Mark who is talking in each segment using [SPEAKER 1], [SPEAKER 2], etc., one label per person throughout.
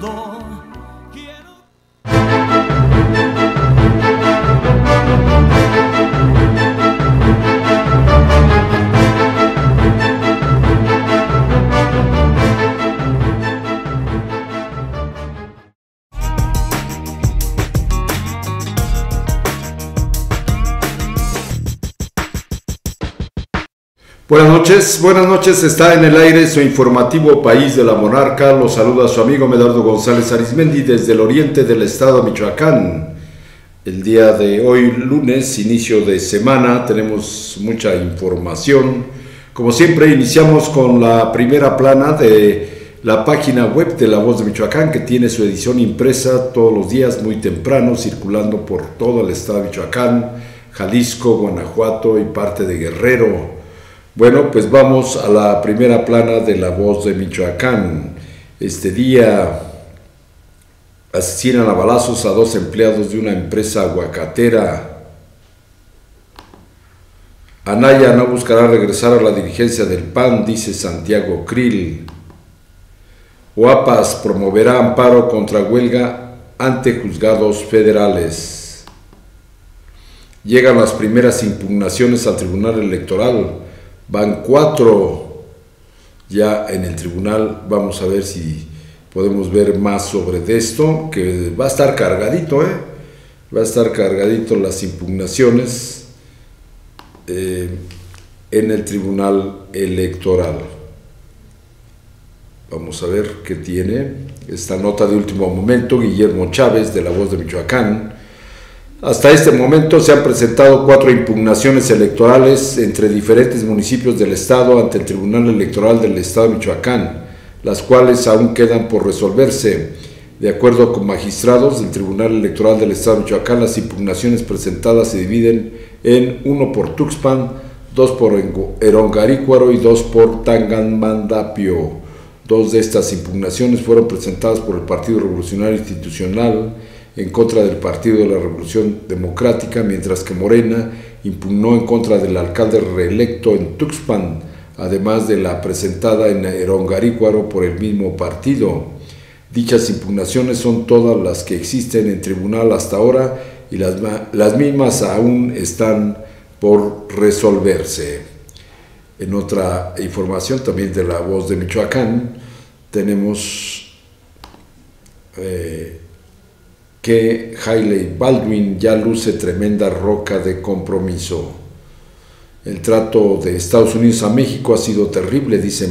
[SPEAKER 1] 落。Buenas noches, buenas noches, está en el aire su informativo País de la Monarca, los saluda su amigo Medardo González Arismendi desde el oriente del estado de Michoacán. El día de hoy, lunes, inicio de semana, tenemos mucha información. Como siempre, iniciamos con la primera plana de la página web de La Voz de Michoacán, que tiene su edición impresa todos los días muy temprano, circulando por todo el estado de Michoacán, Jalisco, Guanajuato y parte de Guerrero. Bueno, pues vamos a la primera plana de La Voz de Michoacán. Este día asesinan a balazos a dos empleados de una empresa aguacatera. Anaya no buscará regresar a la dirigencia del PAN, dice Santiago Krill. Guapas promoverá amparo contra huelga ante juzgados federales. Llegan las primeras impugnaciones al Tribunal Electoral Van cuatro ya en el tribunal. Vamos a ver si podemos ver más sobre esto, que va a estar cargadito, ¿eh? Va a estar cargadito las impugnaciones eh, en el tribunal electoral. Vamos a ver qué tiene esta nota de último momento. Guillermo Chávez, de La Voz de Michoacán, hasta este momento se han presentado cuatro impugnaciones electorales entre diferentes municipios del Estado ante el Tribunal Electoral del Estado de Michoacán, las cuales aún quedan por resolverse. De acuerdo con magistrados del Tribunal Electoral del Estado de Michoacán, las impugnaciones presentadas se dividen en uno por Tuxpan, dos por Erongarícuaro y dos por Tangamandapio. Dos de estas impugnaciones fueron presentadas por el Partido Revolucionario Institucional, en contra del Partido de la Revolución Democrática, mientras que Morena impugnó en contra del alcalde reelecto en Tuxpan, además de la presentada en Erongarícuaro por el mismo partido. Dichas impugnaciones son todas las que existen en tribunal hasta ahora y las, las mismas aún están por resolverse. En otra información también de la voz de Michoacán, tenemos eh, que Hailey Baldwin ya luce tremenda roca de compromiso. El trato de Estados Unidos a México ha sido terrible, dice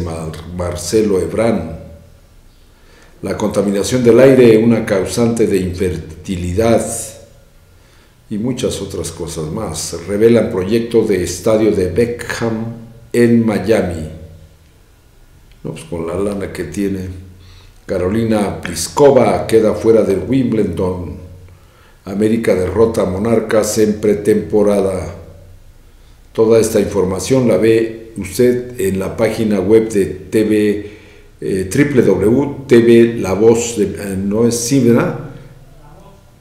[SPEAKER 1] Marcelo Ebrán. La contaminación del aire, una causante de infertilidad y muchas otras cosas más. Revelan proyecto de estadio de Beckham en Miami. No, pues con la lana que tiene. Carolina Pliskova queda fuera del Wimbledon. América derrota a Monarcas en pretemporada. Toda esta información la ve usted en la página web de TV eh, www.tv La Voz de, eh, no es Cibra,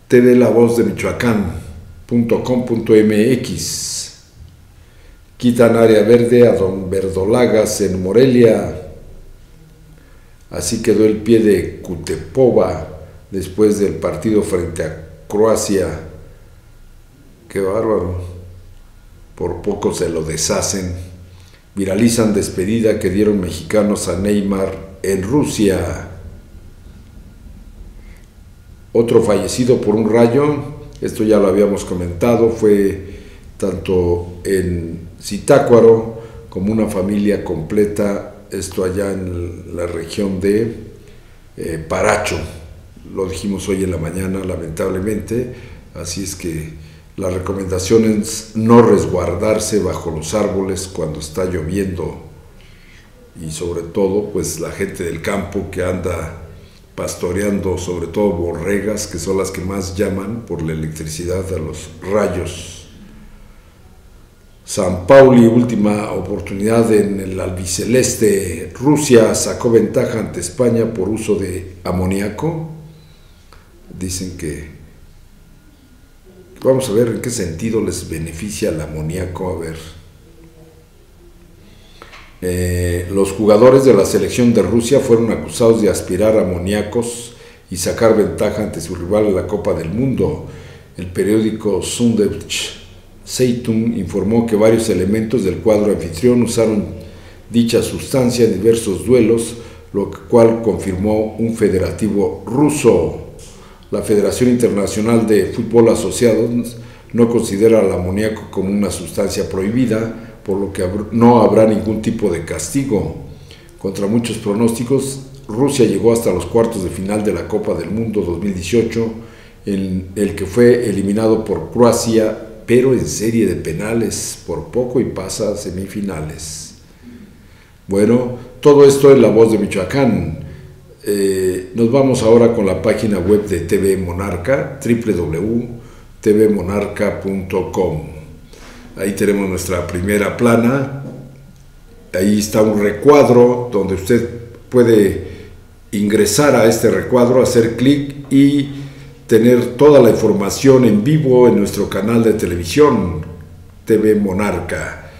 [SPEAKER 1] TV La Voz de Michoacán.com.mx. Quitan área verde a Don Verdolagas en Morelia. Así quedó el pie de Kutepova después del partido frente a Croacia. Qué bárbaro. Por poco se lo deshacen. Viralizan despedida que dieron mexicanos a Neymar en Rusia. Otro fallecido por un rayo, esto ya lo habíamos comentado, fue tanto en Zitácuaro como una familia completa esto allá en la región de eh, Paracho. Lo dijimos hoy en la mañana, lamentablemente, así es que la recomendación es no resguardarse bajo los árboles cuando está lloviendo. Y sobre todo pues la gente del campo que anda pastoreando sobre todo borregas que son las que más llaman por la electricidad a los rayos San Pauli, última oportunidad en el albiceleste. Rusia sacó ventaja ante España por uso de amoníaco. Dicen que. Vamos a ver en qué sentido les beneficia el amoníaco. A ver. Eh, los jugadores de la selección de Rusia fueron acusados de aspirar amoníacos y sacar ventaja ante su rival en la Copa del Mundo. El periódico Sundewsch Zeitung informó que varios elementos del cuadro anfitrión usaron dicha sustancia en diversos duelos, lo cual confirmó un federativo ruso. La Federación Internacional de Fútbol Asociado no considera al amoníaco como una sustancia prohibida, por lo que no habrá ningún tipo de castigo. Contra muchos pronósticos, Rusia llegó hasta los cuartos de final de la Copa del Mundo 2018, en el que fue eliminado por Croacia pero en serie de penales por poco y pasa a semifinales. Bueno, todo esto en la voz de Michoacán. Eh, nos vamos ahora con la página web de TV Monarca, www.tvmonarca.com. Ahí tenemos nuestra primera plana. Ahí está un recuadro donde usted puede ingresar a este recuadro, hacer clic y tener toda la información en vivo en nuestro canal de televisión TV Monarca.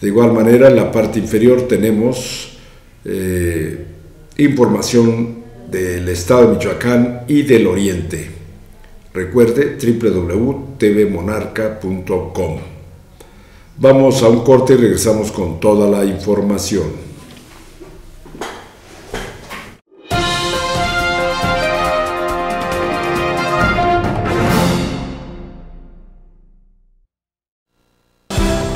[SPEAKER 1] De igual manera, en la parte inferior tenemos eh, información del estado de Michoacán y del oriente. Recuerde www.tvmonarca.com. Vamos a un corte y regresamos con toda la información.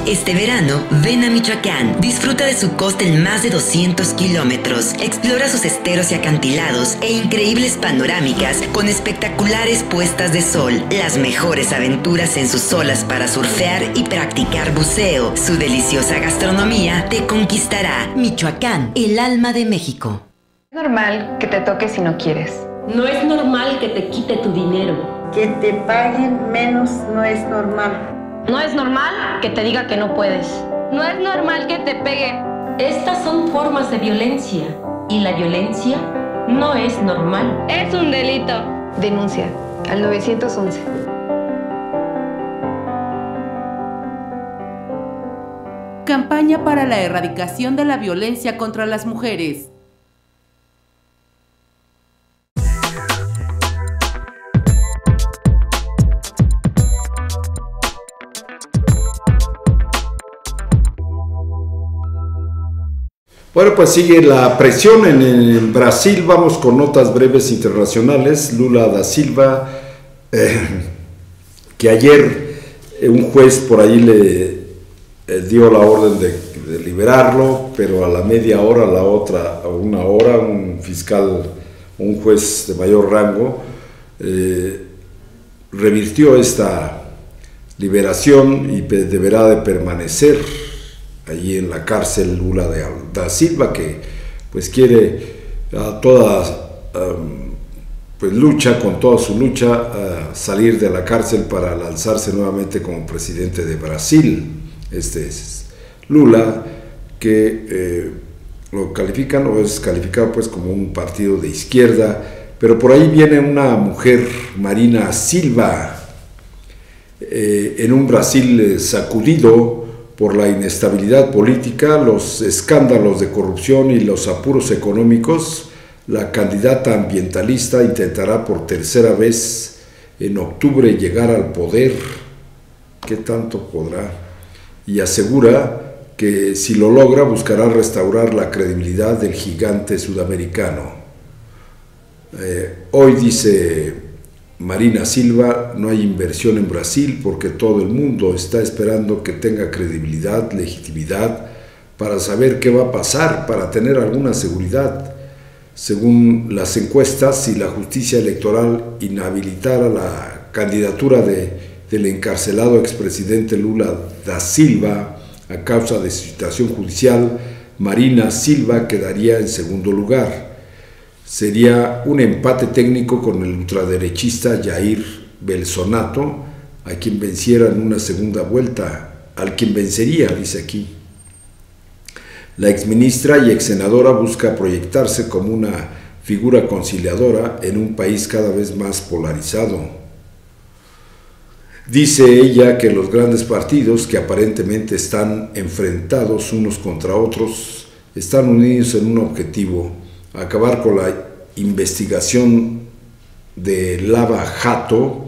[SPEAKER 2] Este verano, ven a Michoacán, disfruta de su costa en más de 200 kilómetros, explora sus esteros y acantilados e increíbles panorámicas con espectaculares puestas de sol, las mejores aventuras en sus olas para surfear y practicar buceo. Su deliciosa gastronomía te conquistará. Michoacán, el alma de México.
[SPEAKER 3] Es normal que te toque si no quieres.
[SPEAKER 4] No es normal que te quite tu dinero.
[SPEAKER 5] Que te paguen menos no es normal.
[SPEAKER 6] No es normal que te diga que no puedes.
[SPEAKER 7] No es normal que te pegue.
[SPEAKER 4] Estas son formas de violencia y la violencia no es normal.
[SPEAKER 7] Es un delito.
[SPEAKER 3] Denuncia al 911.
[SPEAKER 8] Campaña para la erradicación de la violencia contra las mujeres.
[SPEAKER 1] Bueno, pues sigue la presión en, Brasil. Vamos con notas breves internacionales. Lula da Silva, eh, que ayer eh, un juez por ahí le eh, dio la orden de, liberarlo, pero a la media hora, a la otra, a una hora, un fiscal, un juez de mayor rango, revirtió esta liberación y deberá de permanecer allí en la cárcel Lula de da Silva, que pues quiere pues lucha con toda su lucha salir de la cárcel para lanzarse nuevamente como presidente de Brasil. Este es Lula, que eh, lo califican o es calificado pues como un partido de izquierda, pero por ahí viene una mujer, Marina Silva, eh, en un Brasil eh, sacudido, por la inestabilidad política, los escándalos de corrupción y los apuros económicos, la candidata ambientalista intentará por tercera vez en octubre llegar al poder. ¿Qué tanto podrá? Y asegura que si lo logra buscará restaurar la credibilidad del gigante sudamericano. Eh, hoy dice Marina Silva, no hay inversión en Brasil porque todo el mundo está esperando que tenga credibilidad, legitimidad, para saber qué va a pasar, para tener alguna seguridad. Según las encuestas, si la justicia electoral inhabilitara la candidatura de, del encarcelado expresidente Lula da Silva a causa de su situación judicial, Marina Silva quedaría en segundo lugar sería un empate técnico con el ultraderechista Jair Belsonato, a quien venciera en una segunda vuelta, al quien vencería, dice aquí. La exministra y exsenadora busca proyectarse como una figura conciliadora en un país cada vez más polarizado. Dice ella que los grandes partidos que aparentemente están enfrentados unos contra otros están unidos en un objetivo, acabar con la investigación de Lava Jato,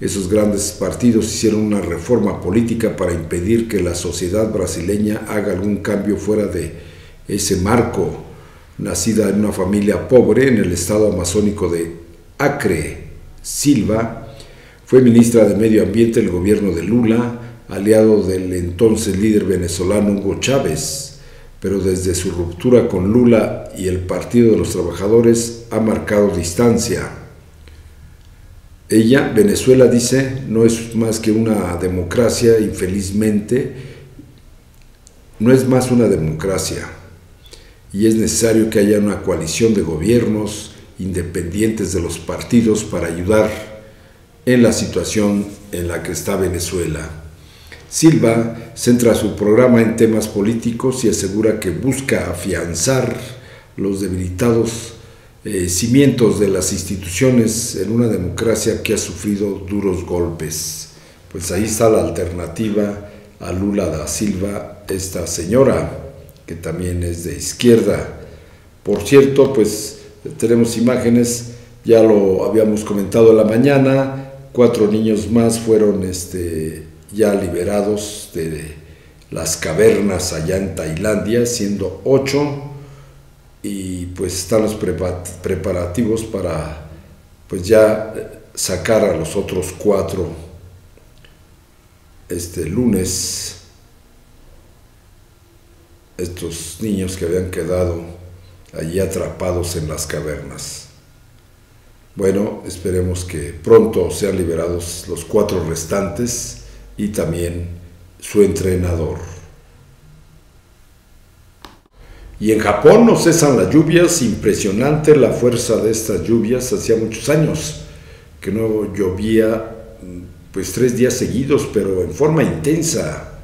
[SPEAKER 1] esos grandes partidos hicieron una reforma política para impedir que la sociedad brasileña haga algún cambio fuera de ese marco. Nacida en una familia pobre en el estado amazónico de Acre, Silva, fue ministra de Medio Ambiente del gobierno de Lula, aliado del entonces líder venezolano Hugo Chávez, pero desde su ruptura con Lula y el Partido de los Trabajadores ha marcado distancia. Ella, Venezuela, dice, no es más que una democracia, infelizmente, no es más una democracia, y es necesario que haya una coalición de gobiernos independientes de los partidos para ayudar en la situación en la que está Venezuela. Silva centra su programa en temas políticos y asegura que busca afianzar los debilitados eh, cimientos de las instituciones en una democracia que ha sufrido duros golpes. Pues ahí está la alternativa a Lula da Silva, esta señora, que también es de izquierda. Por cierto, pues tenemos imágenes, ya lo habíamos comentado en la mañana, cuatro niños más fueron este, ya liberados de las cavernas allá en Tailandia, siendo ocho, y pues están los preparativos para pues ya sacar a los otros cuatro este lunes estos niños que habían quedado allí atrapados en las cavernas. Bueno, esperemos que pronto sean liberados los cuatro restantes y también su entrenador. Y en Japón no cesan las lluvias, impresionante la fuerza de estas lluvias, hacía muchos años que no llovía pues tres días seguidos, pero en forma intensa.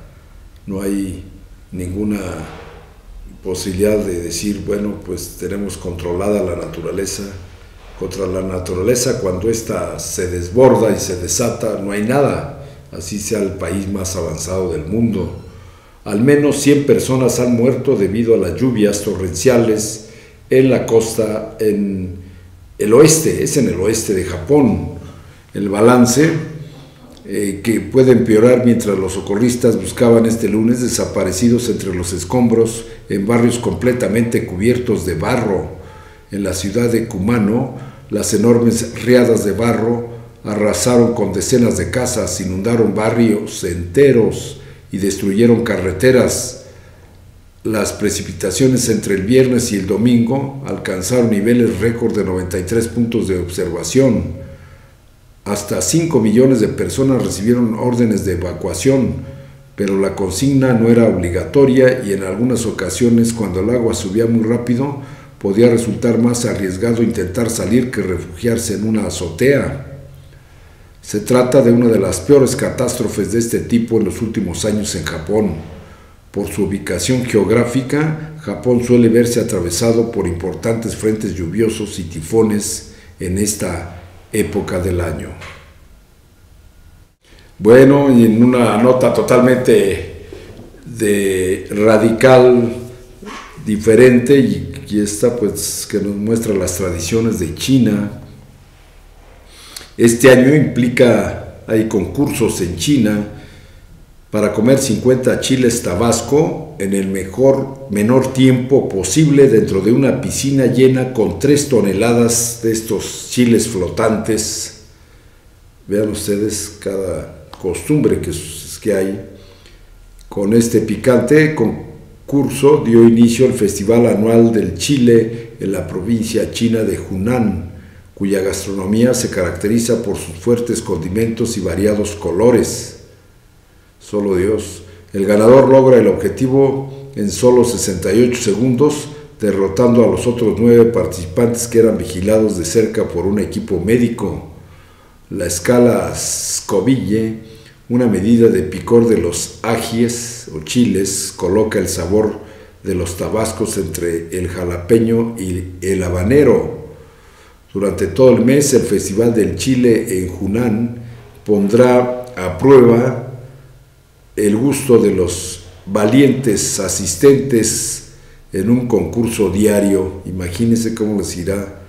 [SPEAKER 1] No hay ninguna posibilidad de decir, bueno, pues tenemos controlada la naturaleza. Contra la naturaleza, cuando ésta se desborda y se desata, no hay nada así sea el país más avanzado del mundo. Al menos 100 personas han muerto debido a las lluvias torrenciales en la costa en el oeste, es en el oeste de Japón. El balance eh, que puede empeorar mientras los socorristas buscaban este lunes desaparecidos entre los escombros en barrios completamente cubiertos de barro. En la ciudad de Kumano, las enormes riadas de barro arrasaron con decenas de casas, inundaron barrios enteros y destruyeron carreteras. Las precipitaciones entre el viernes y el domingo alcanzaron niveles récord de 93 puntos de observación. Hasta 5 millones de personas recibieron órdenes de evacuación, pero la consigna no era obligatoria y en algunas ocasiones cuando el agua subía muy rápido podía resultar más arriesgado intentar salir que refugiarse en una azotea. Se trata de una de las peores catástrofes de este tipo en los últimos años en Japón. Por su ubicación geográfica, Japón suele verse atravesado por importantes frentes lluviosos y tifones en esta época del año. Bueno, y en una nota totalmente de radical diferente y, y esta pues que nos muestra las tradiciones de China, este año implica, hay concursos en China para comer 50 chiles tabasco en el mejor, menor tiempo posible dentro de una piscina llena con 3 toneladas de estos chiles flotantes. Vean ustedes cada costumbre que, que hay. Con este picante concurso dio inicio el Festival Anual del Chile en la provincia china de Hunan cuya gastronomía se caracteriza por sus fuertes condimentos y variados colores. Solo Dios. El ganador logra el objetivo en solo 68 segundos, derrotando a los otros nueve participantes que eran vigilados de cerca por un equipo médico. La escala Scoville, una medida de picor de los ajíes o chiles, coloca el sabor de los tabascos entre el jalapeño y el habanero durante todo el mes el Festival del Chile en Junán pondrá a prueba el gusto de los valientes asistentes en un concurso diario. Imagínense cómo les irá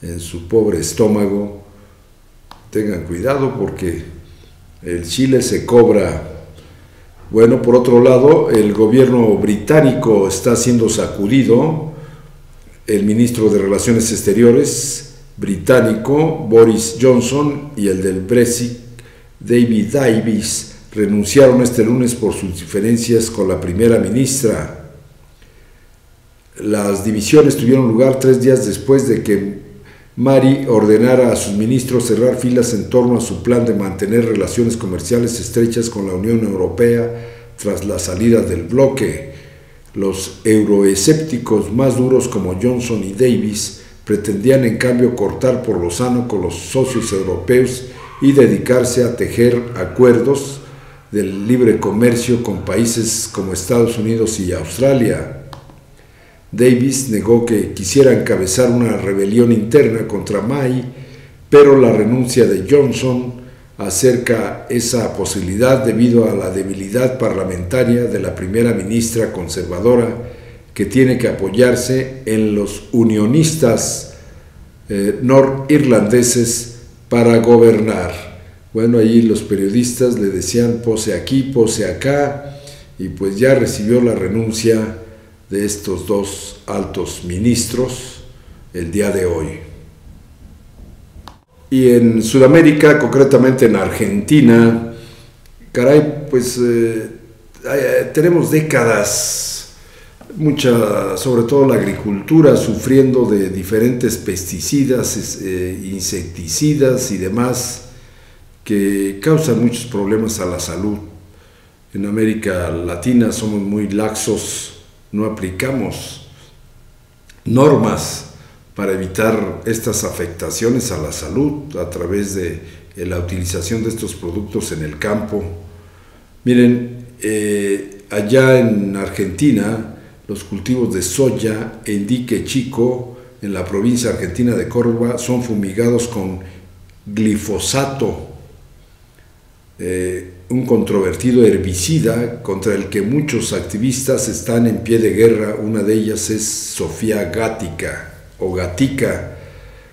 [SPEAKER 1] en su pobre estómago tengan cuidado porque el chile se cobra. Bueno, por otro lado, el gobierno británico está siendo sacudido. El ministro de Relaciones Exteriores británico, Boris Johnson, y el del Brexit, David Davis, renunciaron este lunes por sus diferencias con la primera ministra. Las divisiones tuvieron lugar tres días después de que Mari ordenara a sus ministros cerrar filas en torno a su plan de mantener relaciones comerciales estrechas con la Unión Europea tras la salida del bloque. Los euroescépticos más duros como Johnson y Davis pretendían en cambio cortar por lo sano con los socios europeos y dedicarse a tejer acuerdos del libre comercio con países como Estados Unidos y Australia. Davis negó que quisiera encabezar una rebelión interna contra May, pero la renuncia de Johnson acerca esa posibilidad debido a la debilidad parlamentaria de la primera ministra conservadora que tiene que apoyarse en los unionistas eh, norirlandeses para gobernar. Bueno, ahí los periodistas le decían pose aquí, pose acá, y pues ya recibió la renuncia de estos dos altos ministros el día de hoy. Y en Sudamérica, concretamente en Argentina, caray, pues eh, eh, tenemos décadas, mucha, sobre todo la agricultura, sufriendo de diferentes pesticidas, eh, insecticidas y demás que causan muchos problemas a la salud. En América Latina somos muy laxos no aplicamos normas para evitar estas afectaciones a la salud a través de la utilización de estos productos en el campo. Miren, eh, allá en Argentina, los cultivos de soya en dique chico, en la provincia argentina de Córdoba, son fumigados con glifosato. Eh, un controvertido herbicida contra el que muchos activistas están en pie de guerra. Una de ellas es Sofía Gática o Gatica,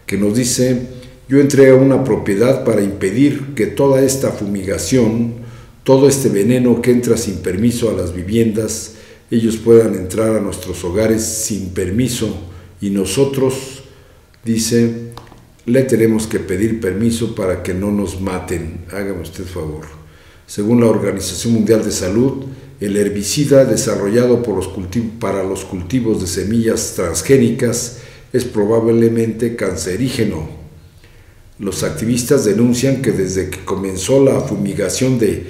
[SPEAKER 1] que nos dice, yo entré a una propiedad para impedir que toda esta fumigación, todo este veneno que entra sin permiso a las viviendas, ellos puedan entrar a nuestros hogares sin permiso y nosotros, dice, le tenemos que pedir permiso para que no nos maten. Hágame usted favor. Según la Organización Mundial de Salud, el herbicida desarrollado por los para los cultivos de semillas transgénicas es probablemente cancerígeno. Los activistas denuncian que desde que comenzó la fumigación de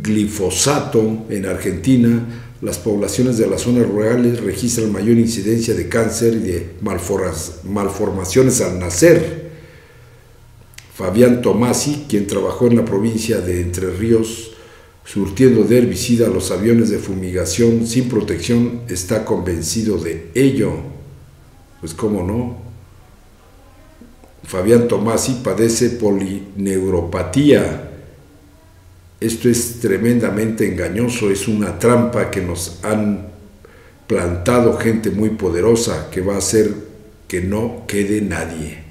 [SPEAKER 1] glifosato en Argentina, las poblaciones de las zonas rurales registran mayor incidencia de cáncer y de malformaciones al nacer. Fabián Tomasi, quien trabajó en la provincia de Entre Ríos, surtiendo de herbicida los aviones de fumigación sin protección, está convencido de ello. Pues cómo no. Fabián Tomasi padece polineuropatía. Esto es tremendamente engañoso, es una trampa que nos han plantado gente muy poderosa que va a hacer que no quede nadie.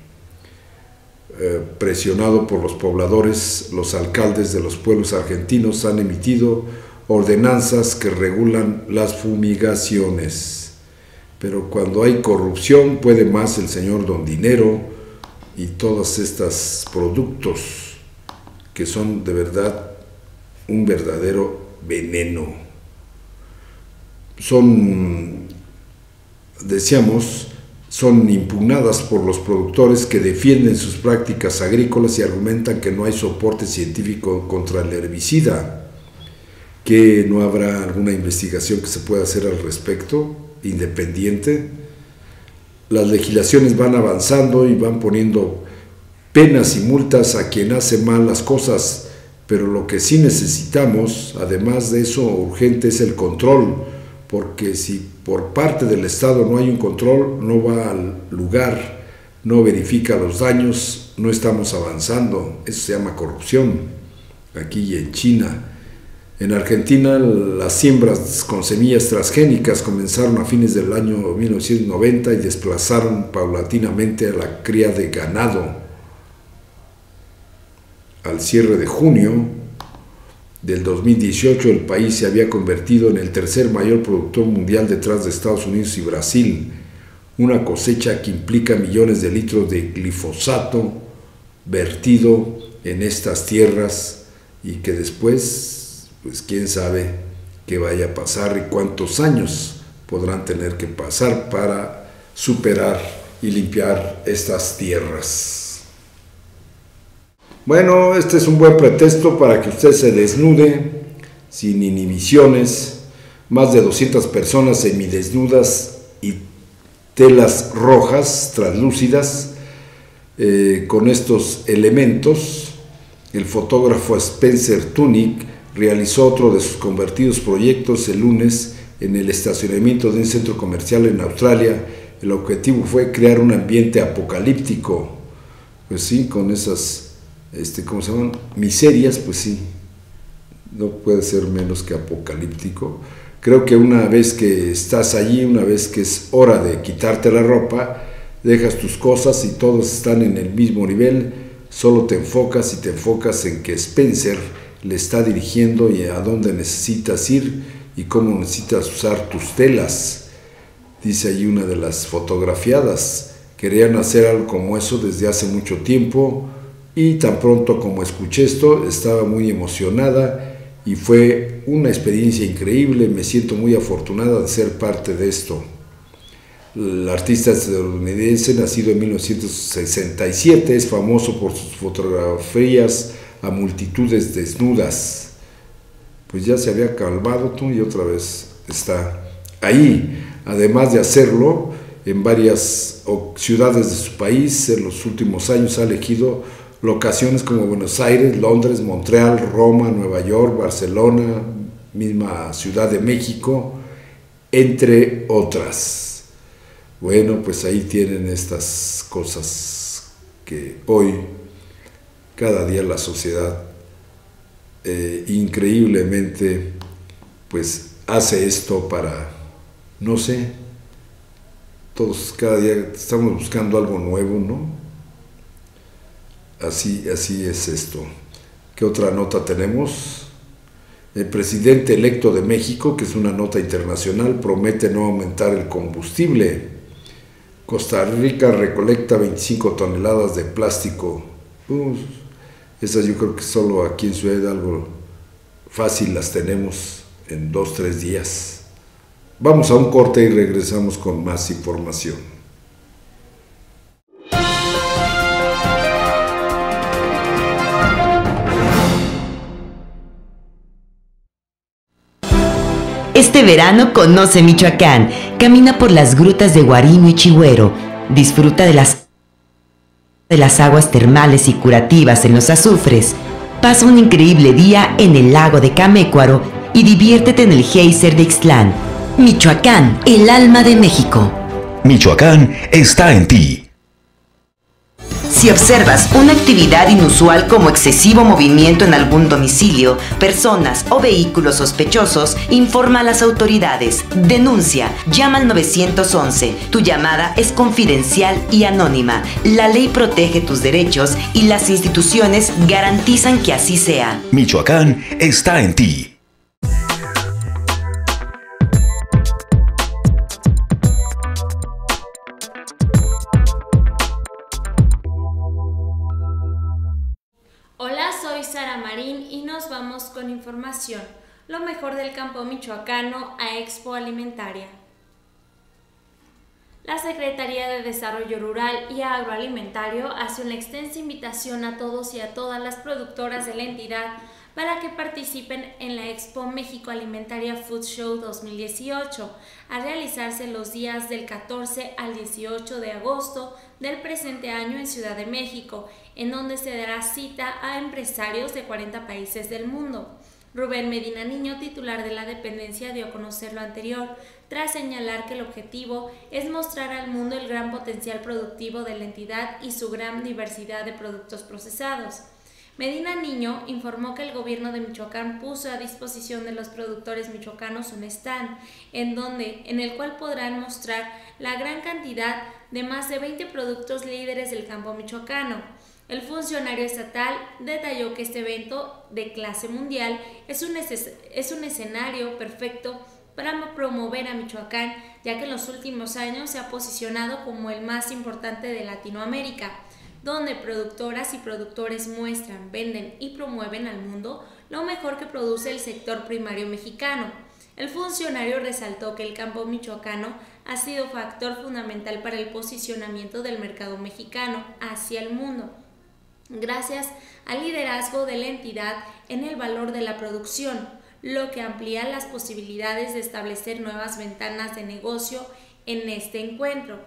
[SPEAKER 1] Eh, presionado por los pobladores, los alcaldes de los pueblos argentinos han emitido ordenanzas que regulan las fumigaciones. Pero cuando hay corrupción puede más el señor Don Dinero y todos estos productos que son de verdad un verdadero veneno. Son, decíamos, son impugnadas por los productores que defienden sus prácticas agrícolas y argumentan que no hay soporte científico contra el herbicida, que no habrá alguna investigación que se pueda hacer al respecto, independiente. Las legislaciones van avanzando y van poniendo penas y multas a quien hace mal las cosas, pero lo que sí necesitamos, además de eso urgente, es el control porque si por parte del Estado no hay un control, no va al lugar, no verifica los daños, no estamos avanzando. Eso se llama corrupción, aquí y en China. En Argentina las siembras con semillas transgénicas comenzaron a fines del año 1990 y desplazaron paulatinamente a la cría de ganado. Al cierre de junio del 2018, el país se había convertido en el tercer mayor productor mundial detrás de Estados Unidos y Brasil, una cosecha que implica millones de litros de glifosato vertido en estas tierras y que después, pues quién sabe qué vaya a pasar y cuántos años podrán tener que pasar para superar y limpiar estas tierras. Bueno, este es un buen pretexto para que usted se desnude sin inhibiciones. Más de 200 personas semidesnudas y telas rojas, translúcidas, eh, con estos elementos. El fotógrafo Spencer Tunick realizó otro de sus convertidos proyectos el lunes en el estacionamiento de un centro comercial en Australia. El objetivo fue crear un ambiente apocalíptico, pues sí, con esas este, ¿cómo se llaman? Miserias, pues sí, no puede ser menos que apocalíptico. Creo que una vez que estás allí, una vez que es hora de quitarte la ropa, dejas tus cosas y todos están en el mismo nivel, solo te enfocas y te enfocas en que Spencer le está dirigiendo y a dónde necesitas ir y cómo necesitas usar tus telas. Dice allí una de las fotografiadas. Querían hacer algo como eso desde hace mucho tiempo, y tan pronto como escuché esto, estaba muy emocionada y fue una experiencia increíble. Me siento muy afortunada de ser parte de esto. El artista estadounidense, nacido en 1967, es famoso por sus fotografías a multitudes desnudas. Pues ya se había calmado tú y otra vez está ahí. Además de hacerlo en varias ciudades de su país, en los últimos años ha elegido locaciones como Buenos Aires, Londres, Montreal, Roma, Nueva York, Barcelona, misma Ciudad de México, entre otras. Bueno, pues ahí tienen estas cosas que hoy, cada día la sociedad eh, increíblemente, pues hace esto para, no sé, todos cada día estamos buscando algo nuevo, ¿no? Así, así es esto. ¿Qué otra nota tenemos? El presidente electo de México, que es una nota internacional, promete no aumentar el combustible. Costa Rica recolecta 25 toneladas de plástico. esas yo creo que solo aquí en Ciudad algo fácil las tenemos en dos, tres días. Vamos a un corte y regresamos con más información.
[SPEAKER 2] Este verano conoce Michoacán, camina por las grutas de Guarino y Chihuero, disfruta de las, de las aguas termales y curativas en los azufres, pasa un increíble día en el lago de Camécuaro y diviértete en el geyser de Ixtlán. Michoacán, el alma de México.
[SPEAKER 9] Michoacán está en ti.
[SPEAKER 2] Si observas una actividad inusual como excesivo movimiento en algún domicilio, personas o vehículos sospechosos, informa a las autoridades. Denuncia. Llama al 911. Tu llamada es confidencial y anónima. La ley protege tus derechos y las instituciones garantizan que así sea.
[SPEAKER 9] Michoacán está en ti.
[SPEAKER 10] Lo mejor del campo michoacano a Expo Alimentaria. La Secretaría de Desarrollo Rural y Agroalimentario hace una extensa invitación a todos y a todas las productoras de la entidad para que participen en la Expo México Alimentaria Food Show 2018, a realizarse los días del 14 al 18 de agosto del presente año en Ciudad de México, en donde se dará cita a empresarios de 40 países del mundo. Rubén Medina Niño, titular de la dependencia, dio a conocer lo anterior, tras señalar que el objetivo es mostrar al mundo el gran potencial productivo de la entidad y su gran diversidad de productos procesados. Medina Niño informó que el gobierno de Michoacán puso a disposición de los productores michoacanos un stand en donde en el cual podrán mostrar la gran cantidad de más de 20 productos líderes del campo michoacano. El funcionario estatal detalló que este evento de clase mundial es un, es un escenario perfecto para promover a Michoacán, ya que en los últimos años se ha posicionado como el más importante de Latinoamérica, donde productoras y productores muestran, venden y promueven al mundo lo mejor que produce el sector primario mexicano. El funcionario resaltó que el campo michoacano ha sido factor fundamental para el posicionamiento del mercado mexicano hacia el mundo, gracias al liderazgo de la entidad en el valor de la producción, lo que amplía las posibilidades de establecer nuevas ventanas de negocio en este encuentro.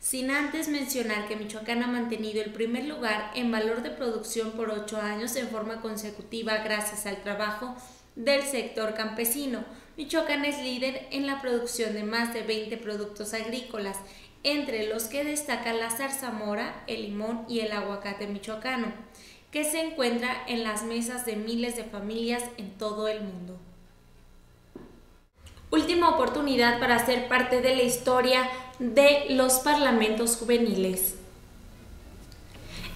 [SPEAKER 10] Sin antes mencionar que Michoacán ha mantenido el primer lugar en valor de producción por ocho años en forma consecutiva gracias al trabajo del sector campesino. Michoacán es líder en la producción de más de 20 productos agrícolas, entre los que destacan la zarzamora, el limón y el aguacate michoacano que se encuentra en las mesas de miles de familias en todo el mundo. Última oportunidad para ser parte de la historia de los parlamentos juveniles.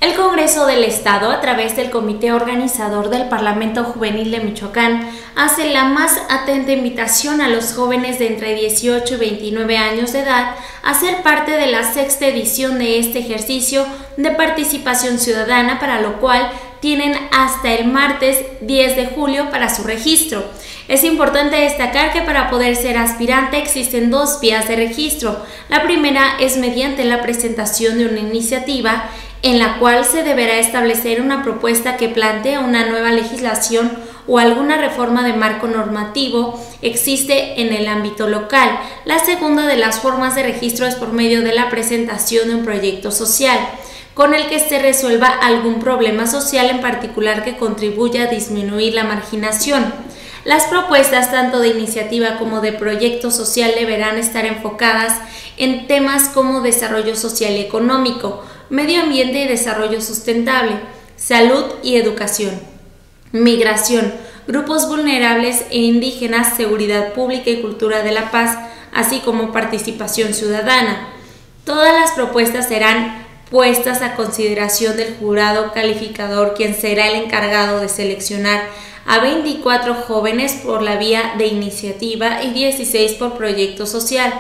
[SPEAKER 10] El Congreso del Estado, a través del Comité Organizador del Parlamento Juvenil de Michoacán, hace la más atenta invitación a los jóvenes de entre 18 y 29 años de edad a ser parte de la sexta edición de este ejercicio de participación ciudadana, para lo cual tienen hasta el martes 10 de julio para su registro. Es importante destacar que para poder ser aspirante existen dos vías de registro. La primera es mediante la presentación de una iniciativa en la cual se deberá establecer una propuesta que plantee una nueva legislación o alguna reforma de marco normativo existe en el ámbito local. La segunda de las formas de registro es por medio de la presentación de un proyecto social con el que se resuelva algún problema social en particular que contribuya a disminuir la marginación. Las propuestas tanto de iniciativa como de proyecto social deberán estar enfocadas en temas como desarrollo social y económico, medio ambiente y desarrollo sustentable, salud y educación, migración, grupos vulnerables e indígenas, seguridad pública y cultura de la paz, así como participación ciudadana. Todas las propuestas serán puestas a consideración del jurado calificador, quien será el encargado de seleccionar a 24 jóvenes por la vía de iniciativa y 16 por proyecto social,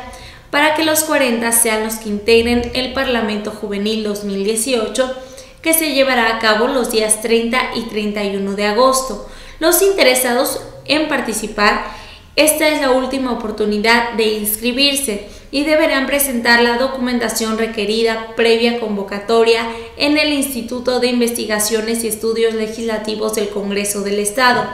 [SPEAKER 10] para que los 40 sean los que integren el Parlamento Juvenil 2018, que se llevará a cabo los días 30 y 31 de agosto. Los interesados en participar, esta es la última oportunidad de inscribirse y deberán presentar la documentación requerida previa convocatoria en el Instituto de Investigaciones y Estudios Legislativos del Congreso del Estado,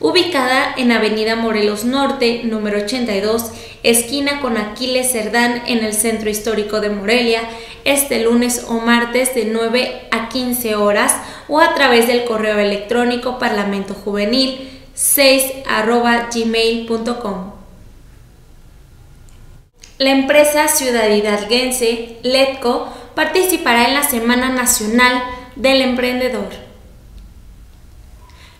[SPEAKER 10] ubicada en Avenida Morelos Norte, número 82, esquina con Aquiles Cerdán en el Centro Histórico de Morelia, este lunes o martes de 9 a 15 horas o a través del correo electrónico parlamentojuvenil 6 gmail.com. La empresa ciudad hidalguense, LETCO, participará en la Semana Nacional del Emprendedor.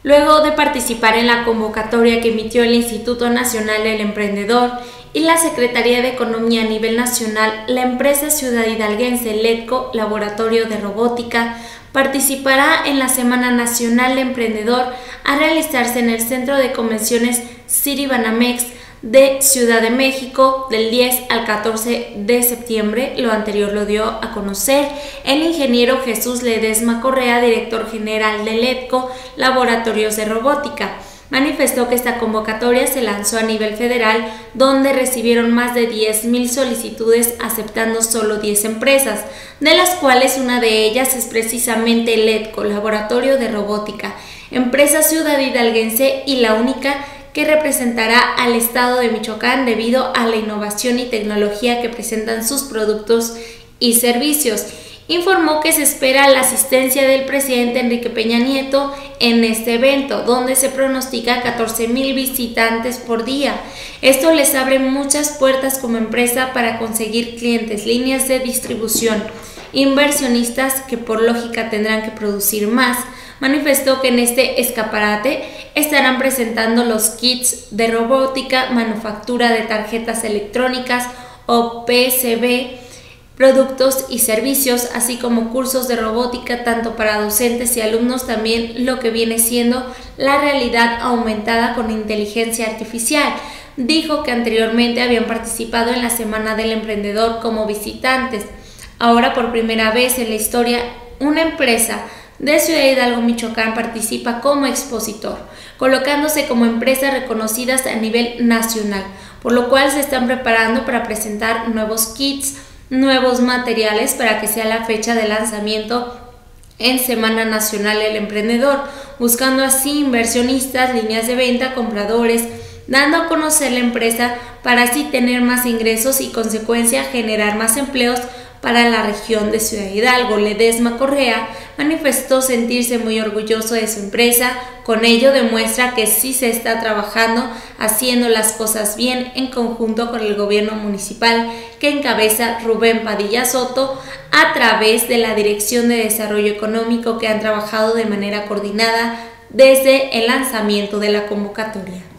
[SPEAKER 10] Luego de participar en la convocatoria que emitió el Instituto Nacional del Emprendedor y la Secretaría de Economía a nivel nacional, la empresa ciudad hidalguense LETCO, Laboratorio de Robótica, participará en la Semana Nacional del Emprendedor a realizarse en el Centro de Convenciones Banamex de Ciudad de México del 10 al 14 de septiembre. Lo anterior lo dio a conocer el ingeniero Jesús Ledesma Correa, director general del ETCO, Laboratorios de Robótica. Manifestó que esta convocatoria se lanzó a nivel federal, donde recibieron más de 10.000 solicitudes aceptando solo 10 empresas, de las cuales una de ellas es precisamente el ETCO, Laboratorio de Robótica, empresa ciudad hidalguense y la única representará al estado de Michoacán debido a la innovación y tecnología que presentan sus productos y servicios. Informó que se espera la asistencia del presidente Enrique Peña Nieto en este evento, donde se pronostica 14 mil visitantes por día. Esto les abre muchas puertas como empresa para conseguir clientes, líneas de distribución, inversionistas que por lógica tendrán que producir más. Manifestó que en este escaparate estarán presentando los kits de robótica, manufactura de tarjetas electrónicas o PCB, productos y servicios, así como cursos de robótica tanto para docentes y alumnos, también lo que viene siendo la realidad aumentada con inteligencia artificial. Dijo que anteriormente habían participado en la Semana del Emprendedor como visitantes. Ahora por primera vez en la historia, una empresa de Ciudad Hidalgo, Michoacán, participa como expositor, colocándose como empresas reconocidas a nivel nacional, por lo cual se están preparando para presentar nuevos kits, nuevos materiales para que sea la fecha de lanzamiento en Semana Nacional del Emprendedor, buscando así inversionistas, líneas de venta, compradores, dando a conocer la empresa para así tener más ingresos y consecuencia generar más empleos para la región de Ciudad Hidalgo. Ledesma Correa manifestó sentirse muy orgulloso de su empresa, con ello demuestra que sí se está trabajando haciendo las cosas bien en conjunto con el gobierno municipal que encabeza Rubén Padilla Soto a través de la Dirección de Desarrollo Económico que han trabajado de manera coordinada desde el lanzamiento de la convocatoria.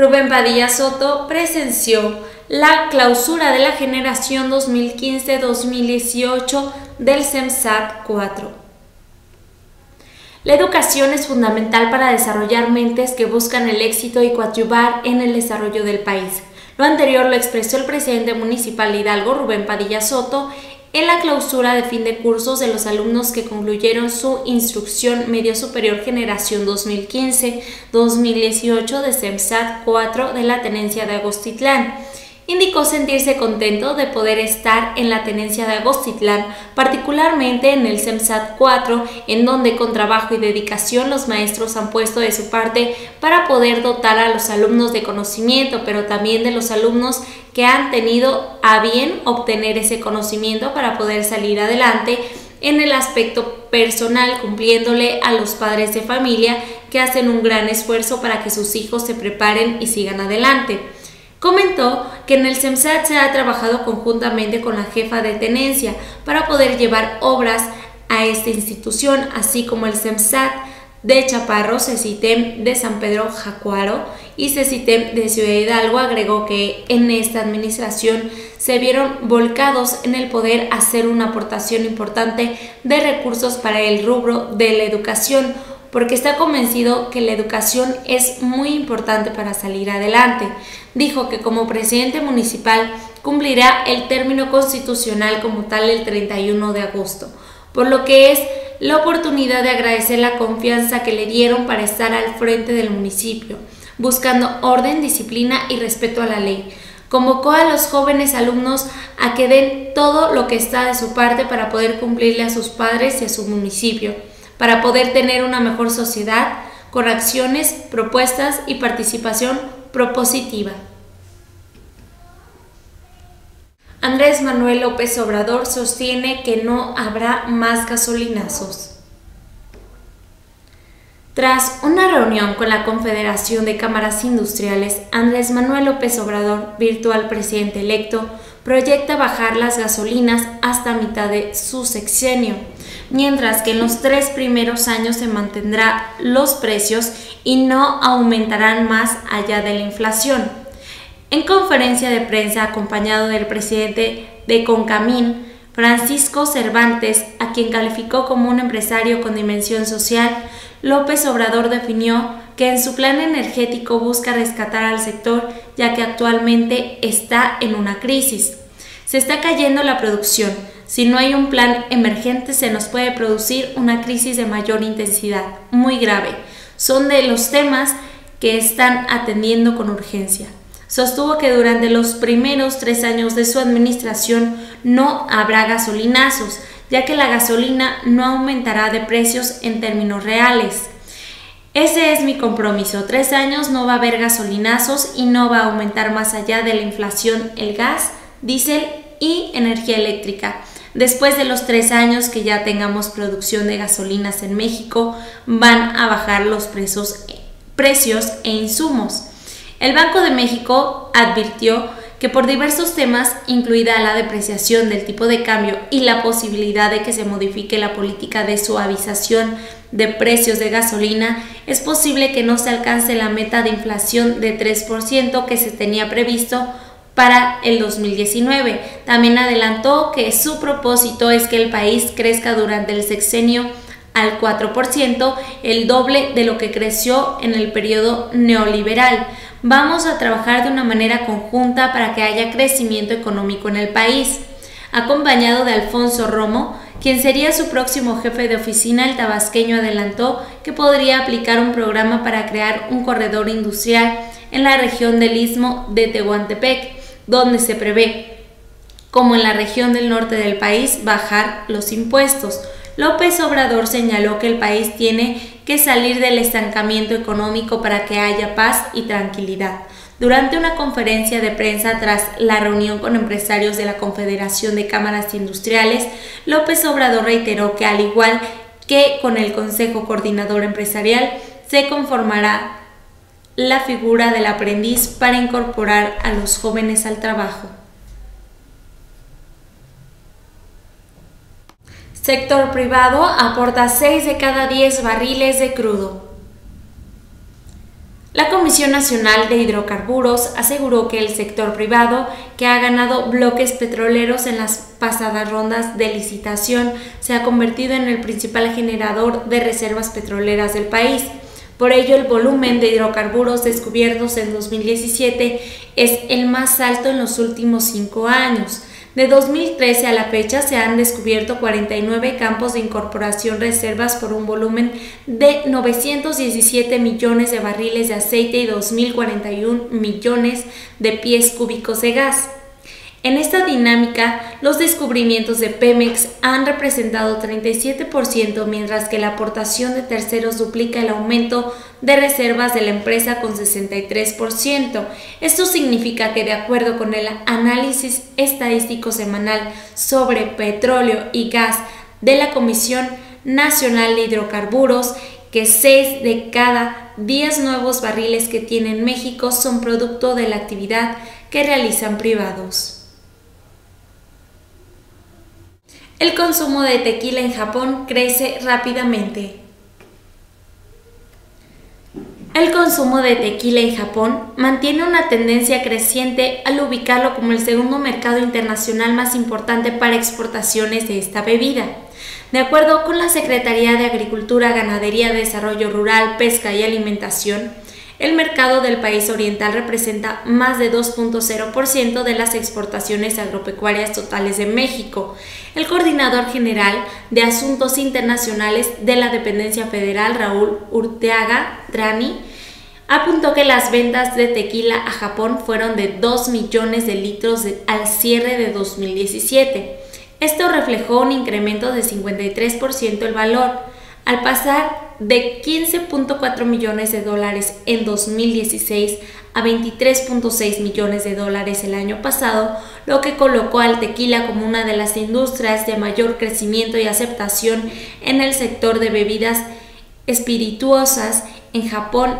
[SPEAKER 10] Rubén Padilla Soto presenció la clausura de la generación 2015-2018 del CEMSAT 4. La educación es fundamental para desarrollar mentes que buscan el éxito y coadyuvar en el desarrollo del país. Lo anterior lo expresó el presidente municipal Hidalgo, Rubén Padilla Soto, en la clausura de fin de cursos de los alumnos que concluyeron su instrucción medio superior generación 2015-2018 de CEMSAT 4 de la tenencia de Agostitlán indicó sentirse contento de poder estar en la tenencia de Agostitlán, particularmente en el CEMSAT 4, en donde con trabajo y dedicación los maestros han puesto de su parte para poder dotar a los alumnos de conocimiento, pero también de los alumnos que han tenido a bien obtener ese conocimiento para poder salir adelante en el aspecto personal, cumpliéndole a los padres de familia que hacen un gran esfuerzo para que sus hijos se preparen y sigan adelante. Comentó que en el CEMSAT se ha trabajado conjuntamente con la jefa de tenencia para poder llevar obras a esta institución, así como el CEMSAT de Chaparro, CECITEM de San Pedro Jacuaro y CECITEM de Ciudad Hidalgo agregó que en esta administración se vieron volcados en el poder hacer una aportación importante de recursos para el rubro de la educación, porque está convencido que la educación es muy importante para salir adelante. Dijo que como presidente municipal cumplirá el término constitucional como tal el 31 de agosto, por lo que es la oportunidad de agradecer la confianza que le dieron para estar al frente del municipio, buscando orden, disciplina y respeto a la ley. Convocó a los jóvenes alumnos a que den todo lo que está de su parte para poder cumplirle a sus padres y a su municipio para poder tener una mejor sociedad con acciones, propuestas y participación propositiva. Andrés Manuel López Obrador sostiene que no habrá más gasolinazos. Tras una reunión con la Confederación de Cámaras Industriales, Andrés Manuel López Obrador, virtual presidente electo, proyecta bajar las gasolinas hasta mitad de su sexenio mientras que en los tres primeros años se mantendrá los precios y no aumentarán más allá de la inflación. En conferencia de prensa acompañado del presidente de Concamín, Francisco Cervantes, a quien calificó como un empresario con dimensión social, López Obrador definió que en su plan energético busca rescatar al sector ya que actualmente está en una crisis. Se está cayendo la producción, si no hay un plan emergente se nos puede producir una crisis de mayor intensidad, muy grave. Son de los temas que están atendiendo con urgencia. Sostuvo que durante los primeros tres años de su administración no habrá gasolinazos, ya que la gasolina no aumentará de precios en términos reales. Ese es mi compromiso. Tres años no va a haber gasolinazos y no va a aumentar más allá de la inflación el gas, diésel y energía eléctrica. Después de los tres años que ya tengamos producción de gasolinas en México, van a bajar los precios, e insumos. El Banco de México advirtió que por diversos temas, incluida la depreciación del tipo de cambio y la posibilidad de que se modifique la política de suavización de precios de gasolina, es posible que no se alcance la meta de inflación de 3% que se tenía previsto para el 2019. También adelantó que su propósito es que el país crezca durante el sexenio al 4%, el doble de lo que creció en el periodo neoliberal. Vamos a trabajar de una manera conjunta para que haya crecimiento económico en el país. Acompañado de Alfonso Romo, quien sería su próximo jefe de oficina, el tabasqueño adelantó que podría aplicar un programa para crear un corredor industrial en la región del istmo de Tehuantepec, donde se prevé, como en la región del norte del país, bajar los impuestos. López Obrador señaló que el país tiene que salir del estancamiento económico para que haya paz y tranquilidad. Durante una conferencia de prensa tras la reunión con empresarios de la Confederación de Cámaras Industriales, López Obrador reiteró que al igual que con el Consejo Coordinador Empresarial, se conformará la figura del aprendiz para incorporar a los jóvenes al trabajo. Sector privado aporta 6 de cada 10 barriles de crudo. La Comisión Nacional de Hidrocarburos aseguró que el sector privado, que ha ganado bloques petroleros en las pasadas rondas de licitación, se ha convertido en el principal generador de reservas petroleras del país. Por ello, el volumen de hidrocarburos descubiertos en 2017 es el más alto en los últimos cinco años. De 2013 a la fecha se han descubierto 49 campos de incorporación reservas por un volumen de 917 millones de barriles de aceite y 2.041 millones de pies cúbicos de gas. En esta dinámica, los descubrimientos de Pemex han representado 37%, mientras que la aportación de terceros duplica el aumento de reservas de la empresa con 63%. Esto significa que de acuerdo con el análisis estadístico semanal sobre petróleo y gas de la Comisión Nacional de Hidrocarburos, que 6 de cada 10 nuevos barriles que tiene México son producto de la actividad que realizan privados. El consumo de tequila en Japón crece rápidamente. El consumo de tequila en Japón mantiene una tendencia creciente al ubicarlo como el segundo mercado internacional más importante para exportaciones de esta bebida. De acuerdo con la Secretaría de Agricultura, Ganadería, Desarrollo Rural, Pesca y Alimentación, el mercado del país oriental representa más de 2.0% de las exportaciones agropecuarias totales de México. El coordinador general de Asuntos Internacionales de la Dependencia Federal, Raúl Urteaga Drani, apuntó que las ventas de tequila a Japón fueron de 2 millones de litros al cierre de 2017. Esto reflejó un incremento de 53% el valor, al pasar de 15.4 millones de dólares en 2016 a 23.6 millones de dólares el año pasado, lo que colocó al tequila como una de las industrias de mayor crecimiento y aceptación en el sector de bebidas espirituosas en Japón.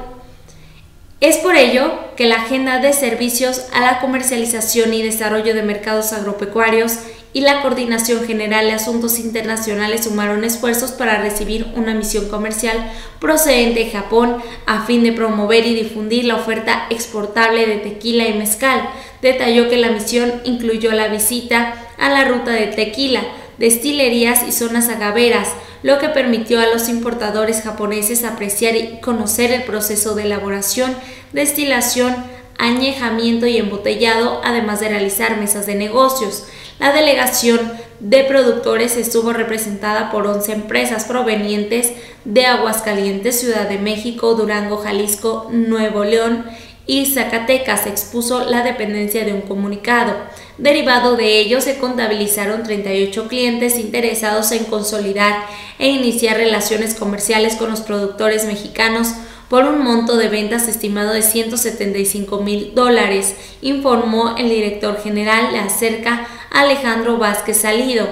[SPEAKER 10] Es por ello que la agenda de servicios a la comercialización y desarrollo de mercados agropecuarios y la Coordinación General de Asuntos Internacionales sumaron esfuerzos para recibir una misión comercial procedente de Japón a fin de promover y difundir la oferta exportable de tequila y mezcal. Detalló que la misión incluyó la visita a la ruta de tequila, destilerías y zonas agaveras, lo que permitió a los importadores japoneses apreciar y conocer el proceso de elaboración, destilación, añejamiento y embotellado, además de realizar mesas de negocios. La delegación de productores estuvo representada por 11 empresas provenientes de Aguascalientes, Ciudad de México, Durango, Jalisco, Nuevo León y Zacatecas expuso la dependencia de un comunicado. Derivado de ello, se contabilizaron 38 clientes interesados en consolidar e iniciar relaciones comerciales con los productores mexicanos por un monto de ventas estimado de 175 mil dólares, informó el director general de Acerca Alejandro Vázquez Salido.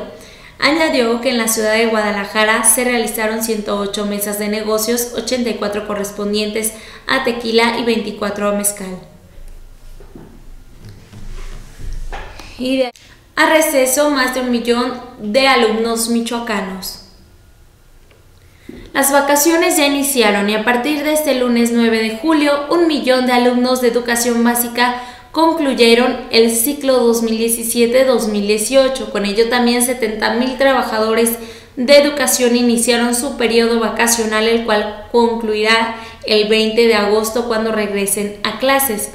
[SPEAKER 10] Añadió que en la ciudad de Guadalajara se realizaron 108 mesas de negocios, 84 correspondientes a tequila y 24 a mezcal. A receso más de un millón de alumnos michoacanos. Las vacaciones ya iniciaron y a partir de este lunes 9 de julio, un millón de alumnos de educación básica concluyeron el ciclo 2017-2018. Con ello también 70.000 trabajadores de educación iniciaron su periodo vacacional, el cual concluirá el 20 de agosto cuando regresen a clases.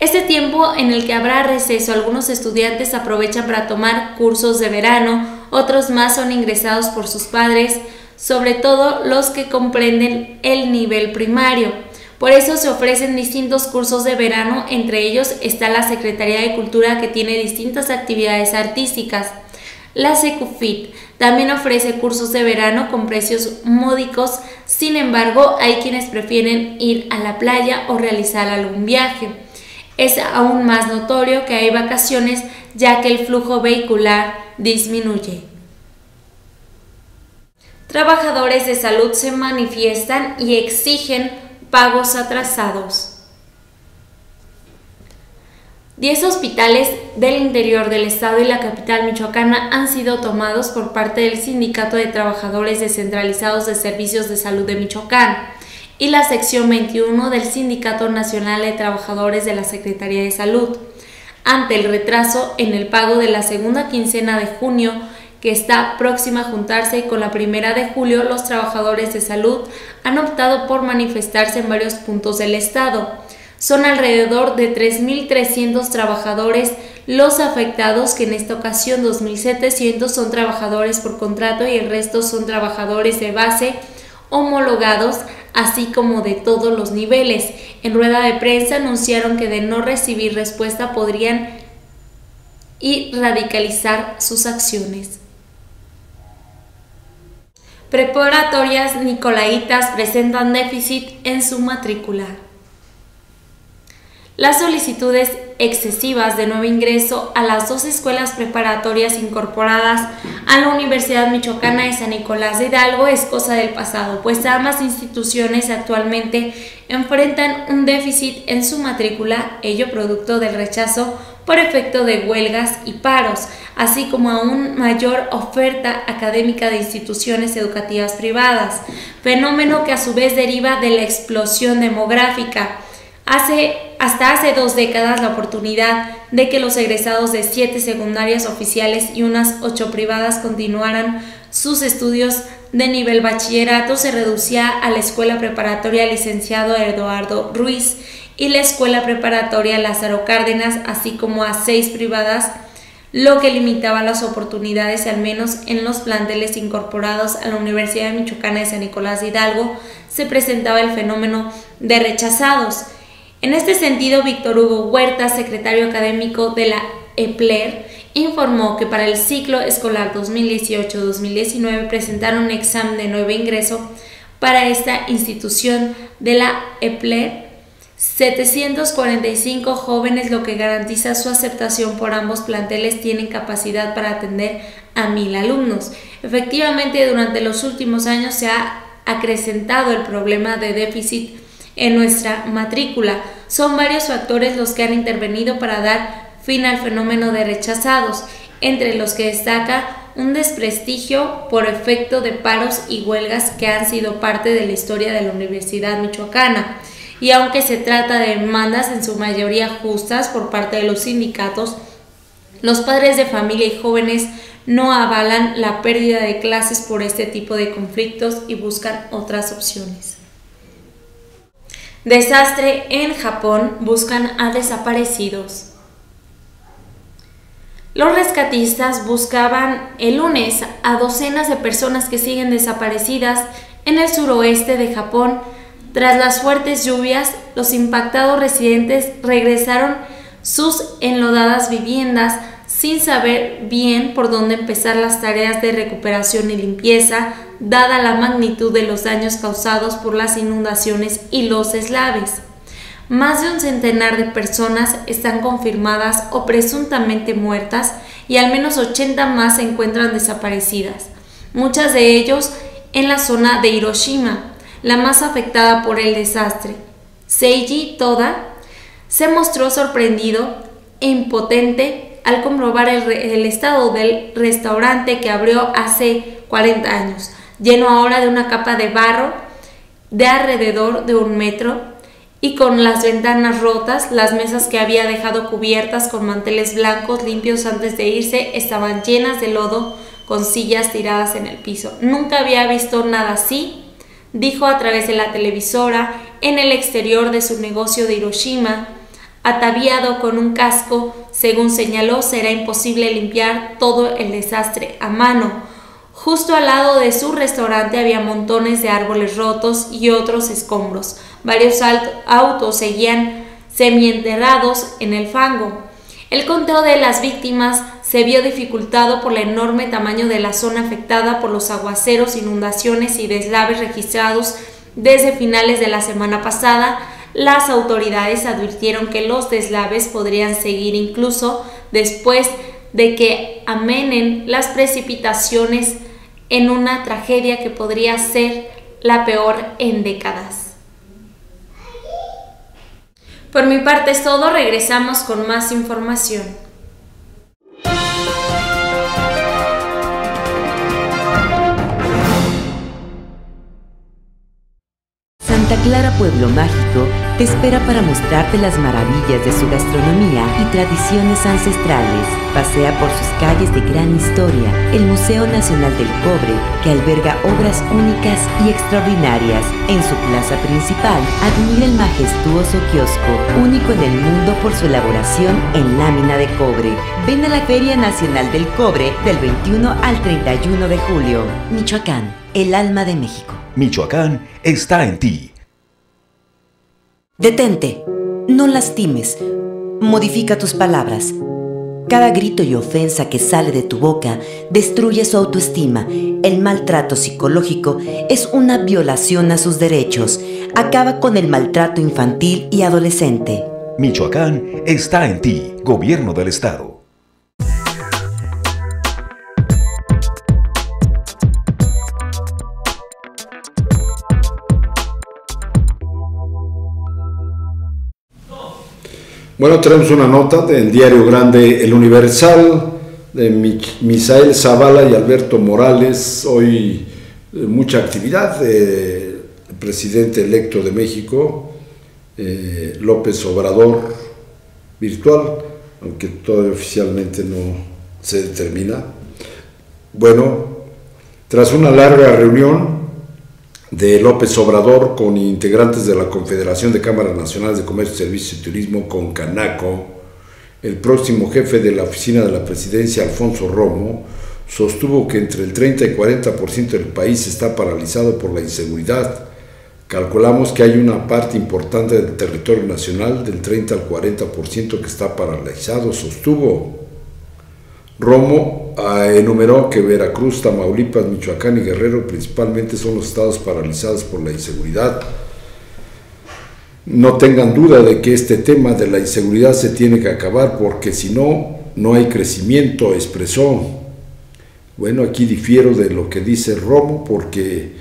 [SPEAKER 10] Este tiempo en el que habrá receso, algunos estudiantes aprovechan para tomar cursos de verano, otros más son ingresados por sus padres, sobre todo los que comprenden el nivel primario. Por eso se ofrecen distintos cursos de verano, entre ellos está la Secretaría de Cultura que tiene distintas actividades artísticas. La Secufit también ofrece cursos de verano con precios módicos, sin embargo hay quienes prefieren ir a la playa o realizar algún viaje. Es aún más notorio que hay vacaciones ya que el flujo vehicular disminuye. Trabajadores de salud se manifiestan y exigen pagos atrasados. Diez hospitales del interior del estado y la capital michoacana han sido tomados por parte del Sindicato de Trabajadores Descentralizados de Servicios de Salud de Michoacán y la sección 21 del Sindicato Nacional de Trabajadores de la Secretaría de Salud, ante el retraso en el pago de la segunda quincena de junio que está próxima a juntarse con la primera de julio los trabajadores de salud han optado por manifestarse en varios puntos del estado. Son alrededor de 3.300 trabajadores los afectados, que en esta ocasión 2.700 son trabajadores por contrato y el resto son trabajadores de base homologados, así como de todos los niveles. En rueda de prensa anunciaron que de no recibir respuesta podrían y radicalizar sus acciones. Preparatorias Nicolaitas presentan déficit en su matrícula. Las solicitudes excesivas de nuevo ingreso a las dos escuelas preparatorias incorporadas a la Universidad Michoacana de San Nicolás de Hidalgo es cosa del pasado, pues ambas instituciones actualmente enfrentan un déficit en su matrícula, ello producto del rechazo por efecto de huelgas y paros, así como a una mayor oferta académica de instituciones educativas privadas, fenómeno que a su vez deriva de la explosión demográfica. Hace, hasta hace dos décadas la oportunidad de que los egresados de siete secundarias oficiales y unas ocho privadas continuaran sus estudios de nivel bachillerato se reducía a la escuela preparatoria licenciado Eduardo Ruiz y la Escuela Preparatoria Lázaro Cárdenas, así como a seis privadas, lo que limitaba las oportunidades, al menos en los planteles incorporados a la Universidad Michoacana de San Nicolás de Hidalgo, se presentaba el fenómeno de rechazados. En este sentido, Víctor Hugo Huerta, secretario académico de la EPLER, informó que para el ciclo escolar 2018-2019 presentaron un examen de nuevo ingreso para esta institución de la EPLER 745 jóvenes, lo que garantiza su aceptación por ambos planteles, tienen capacidad para atender a mil alumnos. Efectivamente, durante los últimos años se ha acrecentado el problema de déficit en nuestra matrícula. Son varios factores los que han intervenido para dar fin al fenómeno de rechazados, entre los que destaca un desprestigio por efecto de paros y huelgas que han sido parte de la historia de la Universidad Michoacana y aunque se trata de demandas en su mayoría justas por parte de los sindicatos, los padres de familia y jóvenes no avalan la pérdida de clases por este tipo de conflictos y buscan otras opciones. Desastre en Japón buscan a desaparecidos. Los rescatistas buscaban el lunes a docenas de personas que siguen desaparecidas en el suroeste de Japón tras las fuertes lluvias, los impactados residentes regresaron sus enlodadas viviendas sin saber bien por dónde empezar las tareas de recuperación y limpieza, dada la magnitud de los daños causados por las inundaciones y los eslaves. Más de un centenar de personas están confirmadas o presuntamente muertas y al menos 80 más se encuentran desaparecidas, muchas de ellos en la zona de Hiroshima, la más afectada por el desastre. Seiji Toda se mostró sorprendido e impotente al comprobar el, estado del restaurante que abrió hace 40 años, lleno ahora de una capa de barro de alrededor de un metro y con las ventanas rotas, las mesas que había dejado cubiertas con manteles blancos limpios antes de irse estaban llenas de lodo con sillas tiradas en el piso. Nunca había visto nada así, dijo a través de la televisora en el exterior de su negocio de Hiroshima, ataviado con un casco, según señaló, será imposible limpiar todo el desastre a mano. Justo al lado de su restaurante había montones de árboles rotos y otros escombros. Varios autos seguían semienterrados en el fango. El conteo de las víctimas se vio dificultado por el enorme tamaño de la zona afectada por los aguaceros, inundaciones y deslaves registrados desde finales de la semana pasada. Las autoridades advirtieron que los deslaves podrían seguir incluso después de que amenen las precipitaciones en una tragedia que podría ser la peor en décadas. Por mi parte es todo, regresamos con más información.
[SPEAKER 2] Santa Clara Pueblo Mágico te espera para mostrarte las maravillas de su gastronomía y tradiciones ancestrales. Pasea por sus calles de gran historia, el Museo Nacional del Cobre, que alberga obras únicas y extraordinarias. En su plaza principal, admira el majestuoso kiosco, único en el mundo por su elaboración en lámina de cobre. Ven a la Feria Nacional del Cobre del 21 al 31 de julio. Michoacán, el alma de México.
[SPEAKER 9] Michoacán está en ti.
[SPEAKER 2] Detente, no lastimes, modifica tus palabras. Cada grito y ofensa que sale de tu boca destruye su autoestima. El maltrato psicológico es una violación a sus derechos. Acaba con el maltrato infantil y adolescente.
[SPEAKER 9] Michoacán está en ti, Gobierno del Estado.
[SPEAKER 1] Bueno, tenemos una nota del diario grande El Universal de Misael Zavala y Alberto Morales. Hoy eh, mucha actividad. el presidente electo de México, eh, López Obrador, virtual, aunque todavía oficialmente no se determina. Bueno, tras una larga reunión, de López Obrador con integrantes de la Confederación de Cámaras Nacionales de Comercio, Servicios y Turismo, con Canaco, el próximo jefe de la oficina de la presidencia, Alfonso Romo, sostuvo que entre el 30 y 40% del país está paralizado por la inseguridad. Calculamos que hay una parte importante del territorio nacional, del 30 al 40% que está paralizado, sostuvo. Romo ah, enumeró que Veracruz, Tamaulipas, Michoacán y Guerrero principalmente son los estados paralizados por la inseguridad. No tengan duda de que este tema de la inseguridad se tiene que acabar porque si no, no hay crecimiento, expresó. Bueno, aquí difiero de lo que dice Romo porque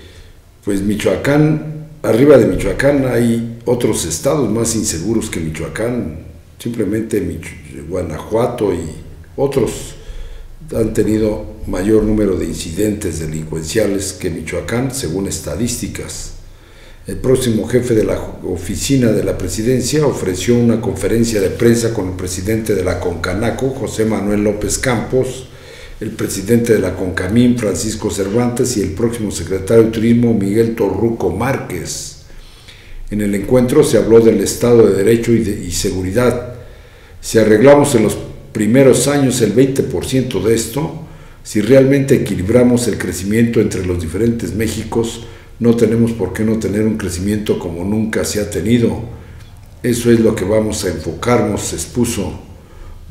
[SPEAKER 1] pues Michoacán, arriba de Michoacán hay otros estados más inseguros que Michoacán, simplemente Guanajuato y otros han tenido mayor número de incidentes delincuenciales que Michoacán, según estadísticas. El próximo jefe de la oficina de la presidencia ofreció una conferencia de prensa con el presidente de la Concanaco, José Manuel López Campos, el presidente de la Concamín, Francisco Cervantes, y el próximo secretario de Turismo, Miguel Torruco Márquez. En el encuentro se habló del Estado de Derecho y, seguridad. Si arreglamos en los primeros años el 20% de esto, si realmente equilibramos el crecimiento entre los diferentes Méxicos, no tenemos por qué no tener un crecimiento como nunca se ha tenido. Eso es lo que vamos a enfocarnos, expuso.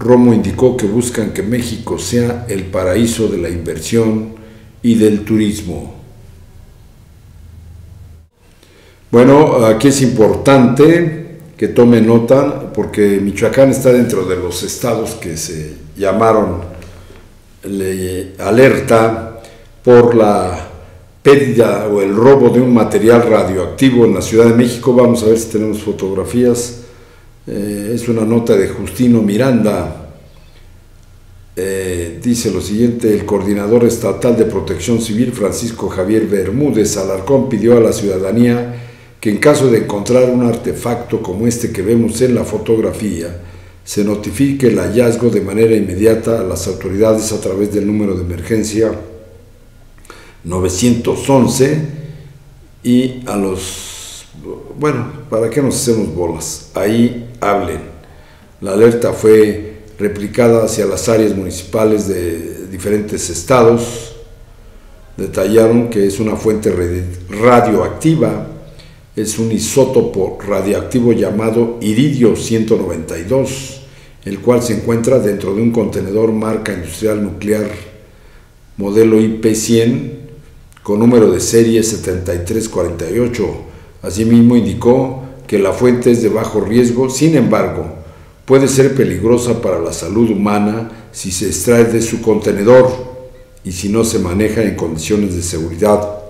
[SPEAKER 1] Romo indicó que buscan que México sea el paraíso de la inversión y del turismo. Bueno, aquí es importante que tome nota, porque Michoacán está dentro de los estados que se llamaron alerta por la pérdida o el robo de un material radioactivo en la Ciudad de México. Vamos a ver si tenemos fotografías. Eh, es una nota de Justino Miranda. Eh, dice lo siguiente, el coordinador estatal de protección civil, Francisco Javier Bermúdez Alarcón, pidió a la ciudadanía que en caso de encontrar un artefacto como este que vemos en la fotografía, se notifique el hallazgo de manera inmediata a las autoridades a través del número de emergencia 911 y a los, bueno, ¿para qué nos hacemos bolas? Ahí hablen. La alerta fue replicada hacia las áreas municipales de diferentes estados. Detallaron que es una fuente radioactiva, es un isótopo radioactivo llamado iridio 192, el cual se encuentra dentro de un contenedor marca industrial nuclear modelo IP100 con número de serie 7348. Asimismo indicó que la fuente es de bajo riesgo, sin embargo, puede ser peligrosa para la salud humana si se extrae de su contenedor y si no se maneja en condiciones de seguridad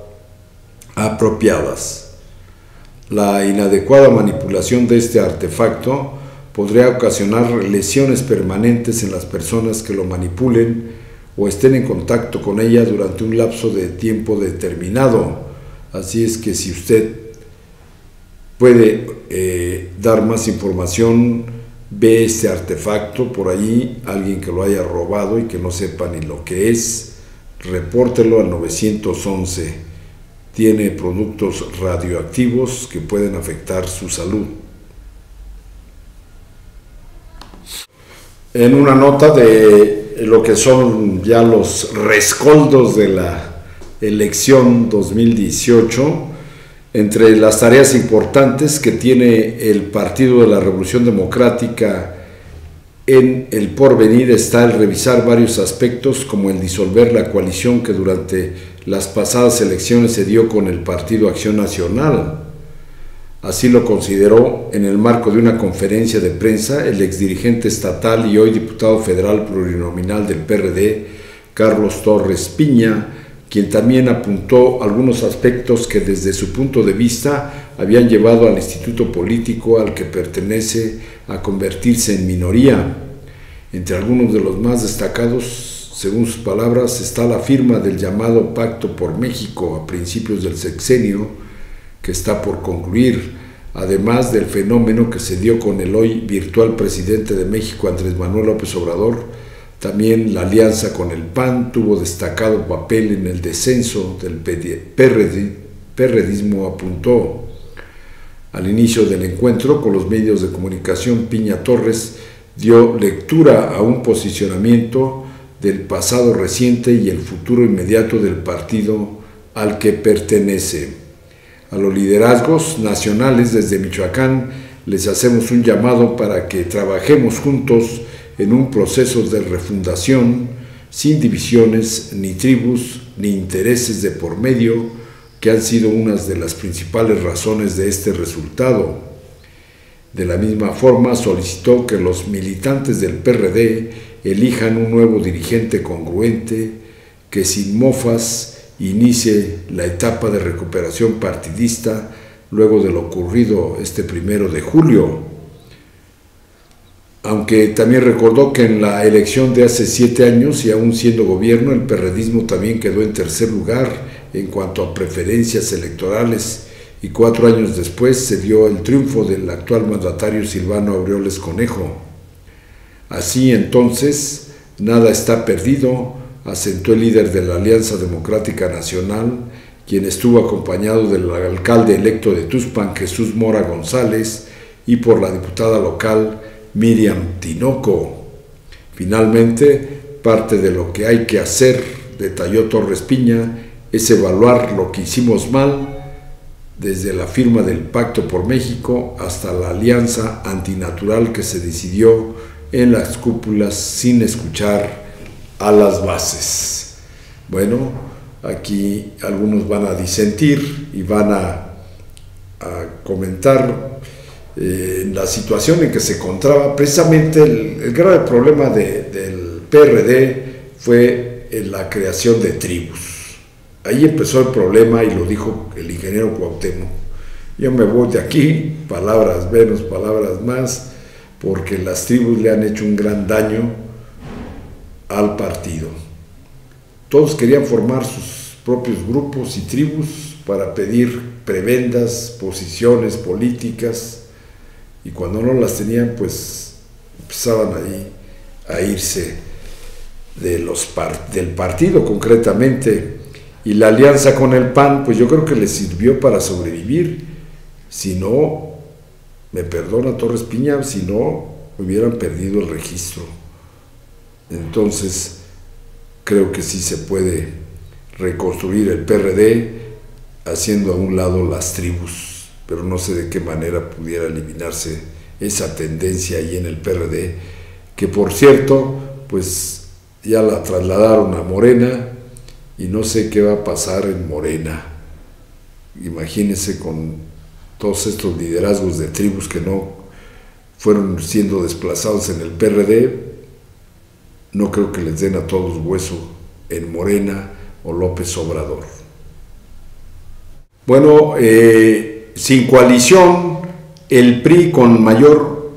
[SPEAKER 1] apropiadas. La inadecuada manipulación de este artefacto podría ocasionar lesiones permanentes en las personas que lo manipulen o estén en contacto con ella durante un lapso de tiempo determinado. Así es que si usted puede eh, dar más información, ve este artefacto por ahí, alguien que lo haya robado y que no sepa ni lo que es, repórtelo al 911. Tiene productos radioactivos que pueden afectar su salud. En una nota de lo que son ya los rescoldos de la elección 2018, entre las tareas importantes que tiene el Partido de la Revolución Democrática en el porvenir está el revisar varios aspectos como el disolver la coalición que durante las pasadas elecciones se dio con el Partido Acción Nacional, Así lo consideró en el marco de una conferencia de prensa el exdirigente estatal y hoy diputado federal plurinominal del PRD, Carlos Torres Piña, quien también apuntó algunos aspectos que desde su punto de vista habían llevado al instituto político al que pertenece a convertirse en minoría. Entre algunos de los más destacados, según sus palabras, está la firma del llamado Pacto por México a principios del sexenio, que está por concluir, además del fenómeno que se dio con el hoy virtual presidente de México, Andrés Manuel López Obrador, también la alianza con el PAN tuvo destacado papel en el descenso del perredismo, apuntó. Al inicio del encuentro con los medios de comunicación, Piña Torres dio lectura a un posicionamiento del pasado reciente y el futuro inmediato del partido al que pertenece. A los liderazgos nacionales desde Michoacán les hacemos un llamado para que trabajemos juntos en un proceso de refundación sin divisiones, ni tribus, ni intereses de por medio, que han sido unas de las principales razones de este resultado. De la misma forma, solicitó que los militantes del PRD elijan un nuevo dirigente congruente, que sin mofas inicie la etapa de recuperación partidista luego de lo ocurrido este primero de julio. Aunque también recordó que en la elección de hace siete años y aún siendo gobierno, el perredismo también quedó en tercer lugar en cuanto a preferencias electorales y cuatro años después se dio el triunfo del actual mandatario Silvano Aureoles Conejo. Así entonces, nada está perdido, asentó el líder de la Alianza Democrática Nacional, quien estuvo acompañado del alcalde electo de Tuspan, Jesús Mora González, y por la diputada local Miriam Tinoco. Finalmente, parte de lo que hay que hacer, detalló Torres Piña, es evaluar lo que hicimos mal, desde la firma del Pacto por México hasta la alianza antinatural que se decidió en las cúpulas sin escuchar a las bases. Bueno, aquí algunos van a disentir y van a, comentar eh, la situación en que se encontraba. Precisamente el, grave problema del PRD fue en la creación de tribus. Ahí empezó el problema y lo dijo el ingeniero Cuauhtémoc. Yo me voy de aquí, palabras menos, palabras más, porque las tribus le han hecho un gran daño al partido. Todos querían formar sus propios grupos y tribus para pedir prebendas, posiciones políticas, y cuando no las tenían, pues empezaban ahí a irse de los del partido concretamente. Y la alianza con el PAN, pues yo creo que les sirvió para sobrevivir. Si no, me perdona Torres Piña, si no, hubieran perdido el registro. Entonces, creo que sí se puede reconstruir el PRD haciendo a un lado las tribus, pero no sé de qué manera pudiera eliminarse esa tendencia ahí en el PRD, que por cierto, pues ya la trasladaron a Morena y no sé qué va a pasar en Morena. Imagínense con todos estos liderazgos de tribus que no fueron siendo desplazados en el PRD, no creo que les den a todos hueso en Morena o López Obrador. Bueno, eh, sin coalición, el PRI con mayor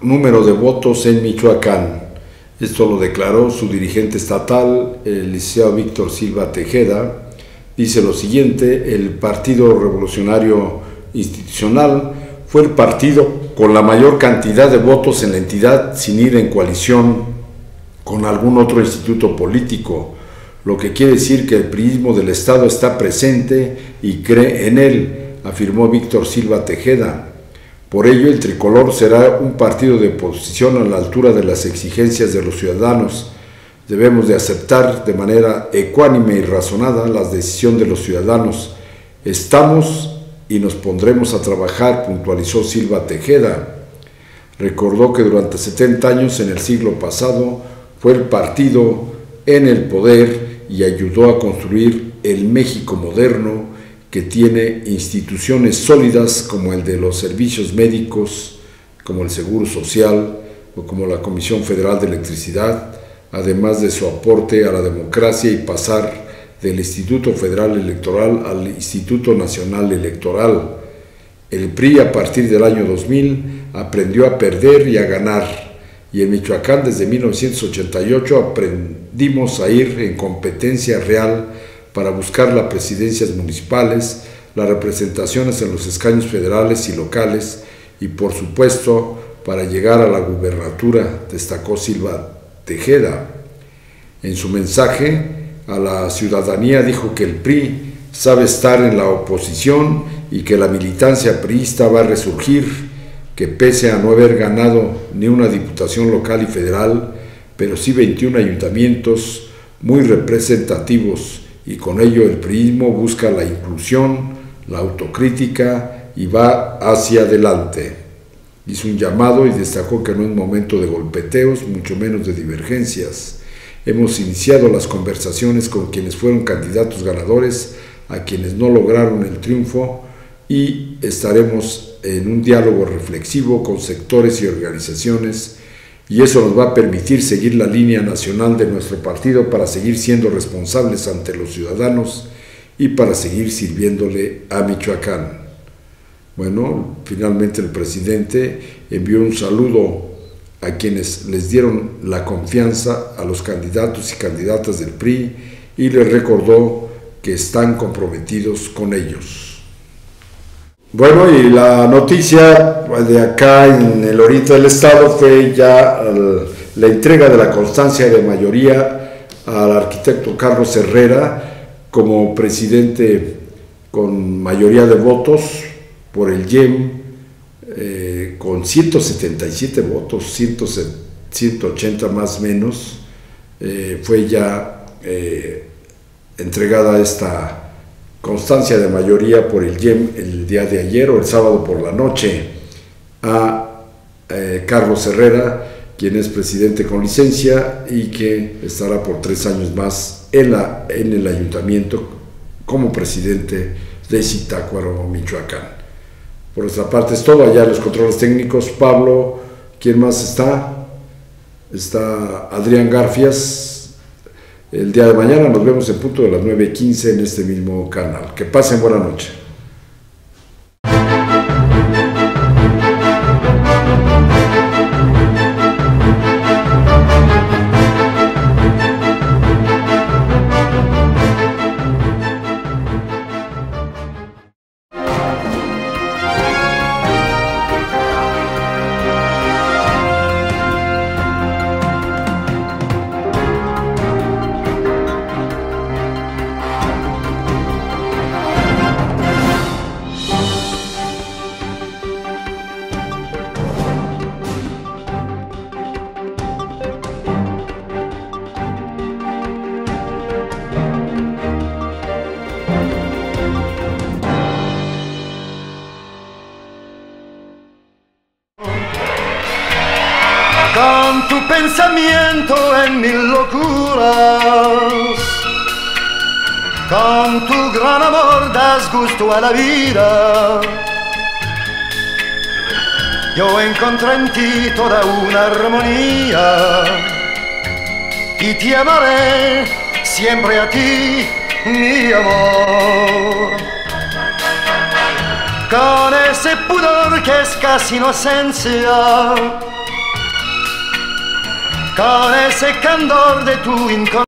[SPEAKER 1] número de votos en Michoacán. Esto lo declaró su dirigente estatal, el liceo Víctor Silva Tejeda. Dice lo siguiente, el Partido Revolucionario Institucional fue el partido con la mayor cantidad de votos en la entidad sin ir en coalición con algún otro instituto político, lo que quiere decir que el priismo del Estado está presente y cree en él, afirmó Víctor Silva Tejeda. Por ello, el tricolor será un partido de oposición a la altura de las exigencias de los ciudadanos. Debemos de aceptar de manera ecuánime y razonada la decisión de los ciudadanos. Estamos y nos pondremos a trabajar, puntualizó Silva Tejeda. Recordó que durante 70 años en el siglo pasado fue el partido en el poder y ayudó a construir el México moderno que tiene instituciones sólidas como el de los servicios médicos, como el Seguro Social o como la Comisión Federal de Electricidad, además de su aporte a la democracia y pasar del Instituto Federal Electoral al Instituto Nacional Electoral. El PRI a partir del año 2000 aprendió a perder y a ganar, y en Michoacán desde 1988 aprendimos a ir en competencia real para buscar las presidencias municipales, las representaciones en los escaños federales y locales y por supuesto para llegar a la gubernatura, destacó Silva Tejeda. En su mensaje a la ciudadanía dijo que el PRI sabe estar en la oposición y que la militancia priista va a resurgir, que pese a no haber ganado ni una diputación local y federal, pero sí 21 ayuntamientos muy representativos y con ello el priismo busca la inclusión, la autocrítica y va hacia adelante. Hizo un llamado y destacó que no es momento de golpeteos, mucho menos de divergencias. Hemos iniciado las conversaciones con quienes fueron candidatos ganadores, a quienes no lograron el triunfo y estaremos en un diálogo reflexivo con sectores y organizaciones y eso nos va a permitir seguir la línea nacional de nuestro partido para seguir siendo responsables ante los ciudadanos y para seguir sirviéndole a Michoacán. Bueno, finalmente el presidente envió un saludo a quienes les dieron la confianza a los candidatos y candidatas del PRI y les recordó que están comprometidos con ellos. Bueno, y la noticia de acá en el Oriente del Estado fue ya la entrega de la constancia de mayoría al arquitecto Carlos Herrera como presidente con mayoría de votos por el YEM, eh, con 177 votos, 180 más menos, eh, fue ya eh, entregada esta constancia de mayoría por el YEM el día de ayer o el sábado por la noche a eh, Carlos Herrera, quien es presidente con licencia y que estará por tres años más en, el ayuntamiento como presidente de Zitácuaro, Michoacán. Por nuestra parte es todo, allá los controles técnicos, Pablo, ¿quién más está? Está Adrián Garfias, el día de mañana nos vemos en punto de las 9.15 en este mismo canal. Que pasen buena noche.
[SPEAKER 11] La vida. Yo encontré en ti toda una armonía y te amaré siempre a ti, mi amor. Con ese pudor que es casi inocencia, con ese candor de tu inconsciencia.